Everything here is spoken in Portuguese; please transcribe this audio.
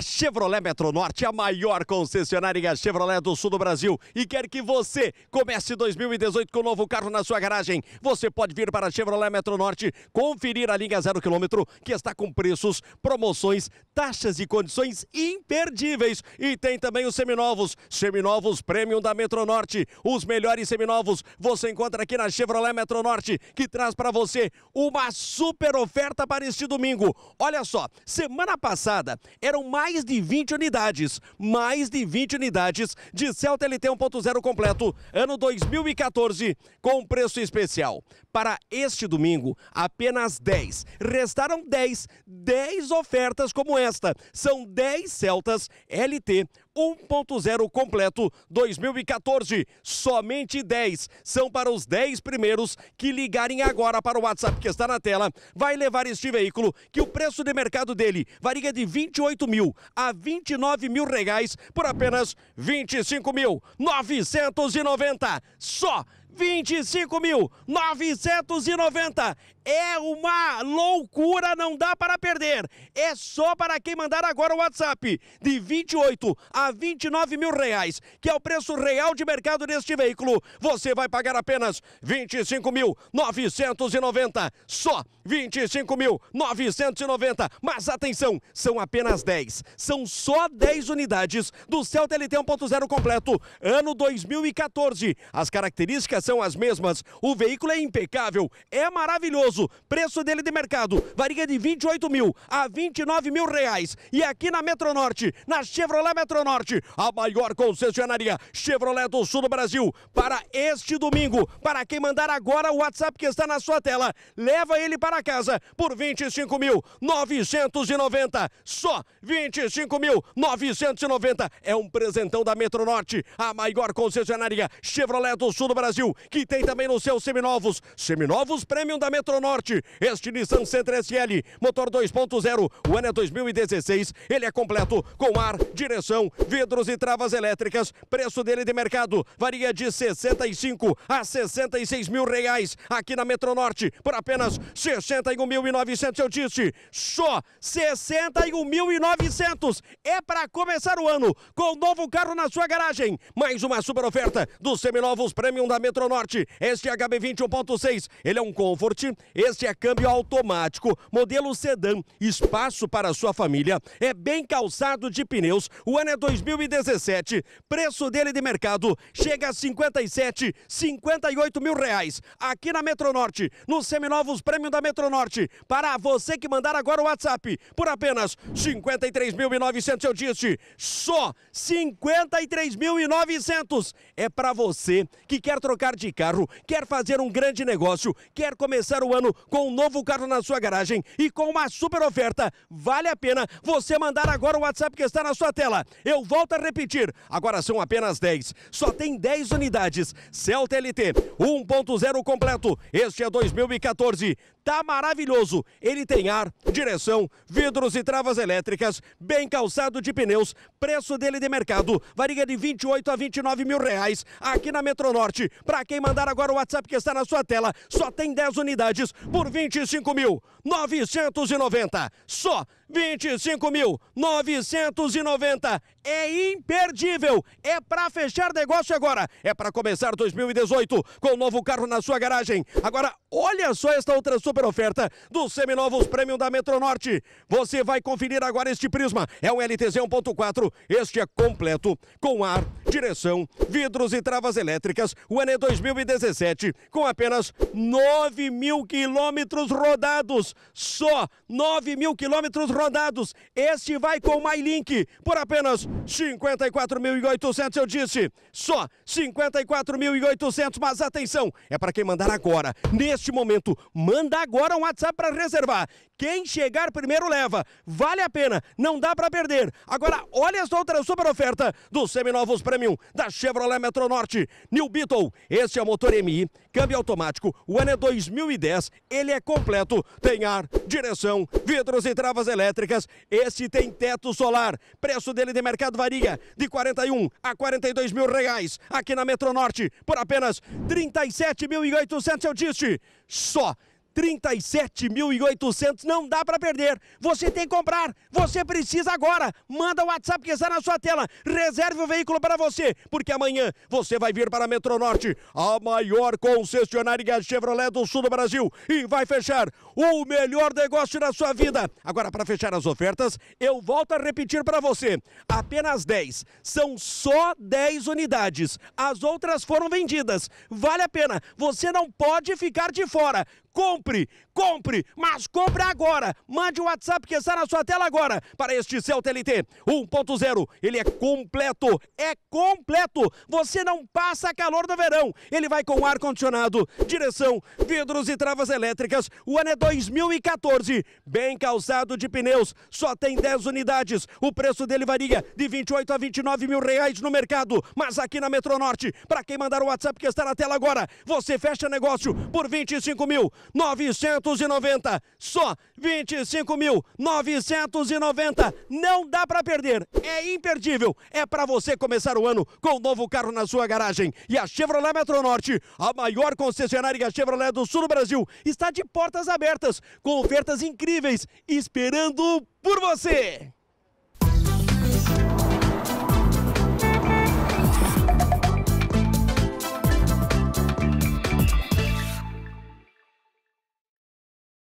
Chevrolet Metronorte a maior concessionária Chevrolet do sul do Brasil e quer que você comece 2018 com um novo carro na sua garagem. Você pode vir para a Chevrolet Metronorte conferir a linha zero quilômetro que está com preços, promoções, taxas e condições imperdíveis. E tem também os seminovos, seminovos Premium da Metronorte. Os melhores seminovos você encontra aqui na Chevrolet Metronorte, que traz para você uma super oferta para este domingo. Olha só, semana passada eram mais mais de 20 unidades, mais de 20 unidades de Celta LT 1.0 completo, ano 2014, com preço especial. Para este domingo, apenas 10. Restaram 10, 10 ofertas como esta. São 10 Celtas LT 1.0 completo 2014. Somente 10 são para os 10 primeiros que ligarem agora para o WhatsApp que está na tela. Vai levar este veículo que o preço de mercado dele varia de 28 mil a 29 mil reais por apenas 25 mil 990. Só 25.990. É uma loucura, não dá para perder. É só para quem mandar agora o WhatsApp de 28 a 29 mil reais, que é o preço real de mercado deste veículo. Você vai pagar apenas 25.990. Só 25.990. Mas atenção, são apenas 10. São só 10 unidades do Celta LT 1.0 completo, ano 2014. As características são as mesmas. O veículo é impecável, é maravilhoso. Preço dele de mercado varia de 28 mil a 29 mil reais. E aqui na Metronorte, na Chevrolet Metronorte, a maior concessionaria Chevrolet do Sul do Brasil, para este domingo. Para quem mandar agora o WhatsApp que está na sua tela, leva ele para casa por 25 mil 990. Só 25 mil 990. É um presentão da Metronorte, a maior concessionaria Chevrolet do Sul do Brasil que tem também nos seus seminovos, seminovos Premium da Metronorte, este Nissan Sentra SL, motor 2.0, o ano é 2016, ele é completo com ar, direção, vidros e travas elétricas, preço dele de mercado varia de 65 a 66 mil reais. Aqui na Metronorte, por apenas 61.900 eu disse, só 61.900 é para começar o ano com um novo carro na sua garagem, mais uma super oferta dos seminovos Premium da Metronorte Norte. Este é HB20 1.6, ele é um Comfort, este é câmbio automático, modelo sedã, espaço para sua família, é bem calçado de pneus, o ano é 2017, preço dele de mercado chega a 57, 58 mil reais, aqui na Metronorte, nos seminovos prêmio da Metronorte, para você que mandar agora o WhatsApp, por apenas 53.900 eu disse, só 53.900, é para você que quer trocar de carro, quer fazer um grande negócio, quer começar o ano com um novo carro na sua garagem e com uma super oferta, vale a pena você mandar agora o WhatsApp que está na sua tela. Eu volto a repetir, agora são apenas 10, só tem 10 unidades. Celta LT 1.0 completo, este é 2014, tá maravilhoso. Ele tem ar, direção, vidros e travas elétricas, bem calçado de pneus, preço dele de mercado varia de 28 a 29 mil reais aqui na Metronorte. Para quem mandar agora o WhatsApp que está na sua tela, só tem 10 unidades por 25 mil 990. Só 25.990. É imperdível. É para fechar negócio agora. É para começar 2018 com um novo carro na sua garagem. Agora, olha só esta outra super oferta dos seminovos Premium da Metronorte. Você vai conferir agora este Prisma. É um LTZ 1.4. Este é completo com ar, direção, vidros e travas elétricas. O é 2017 com apenas 9 mil quilômetros rodados. Só 9 mil quilômetros rodados. Este vai com o MyLink por apenas 54.800, eu disse. Só 54.800, mas atenção, é para quem mandar agora. Neste momento, manda agora um WhatsApp para reservar. Quem chegar primeiro leva. Vale a pena, não dá para perder. Agora, olha essa outra super oferta dos seminovos Premium da Chevrolet Metronorte. New Beetle, este é o motor MI, câmbio automático, o ano é 2010, ele é completo, tem ar, direção, vidros e travas elétricas. Este tem teto solar. Preço dele de mercado varia de 41 a 42 mil reais. Aqui na Metronorte, por apenas 37.800 eu disse. Só 37.800 não dá para perder. Você tem que comprar. Você precisa agora. Manda o WhatsApp que está na sua tela. Reserve o veículo para você, porque amanhã você vai vir para a Metronorte, a maior concessionária Chevrolet do sul do Brasil e vai fechar o melhor negócio da sua vida. Agora para fechar as ofertas, eu volto a repetir para você. Apenas 10. São só 10 unidades. As outras foram vendidas. Vale a pena. Você não pode ficar de fora. Compre, compre, mas compre agora. Mande o WhatsApp que está na sua tela agora para este seu TLT 1.0. Ele é completo, é completo. Você não passa calor no verão. Ele vai com ar condicionado, direção, vidros e travas elétricas. O ano é 2014. Bem calçado de pneus. Só tem 10 unidades. O preço dele varia de 28 a 29 mil reais no mercado. Mas aqui na Metronorte, para quem mandar o WhatsApp que está na tela agora, você fecha negócio por 25 mil. 990. Só 25.990. Não dá para perder. É imperdível. É para você começar o ano com um novo carro na sua garagem. E a Chevrolet Metronorte, a maior concessionária Chevrolet do sul do Brasil, está de portas abertas com ofertas incríveis esperando por você.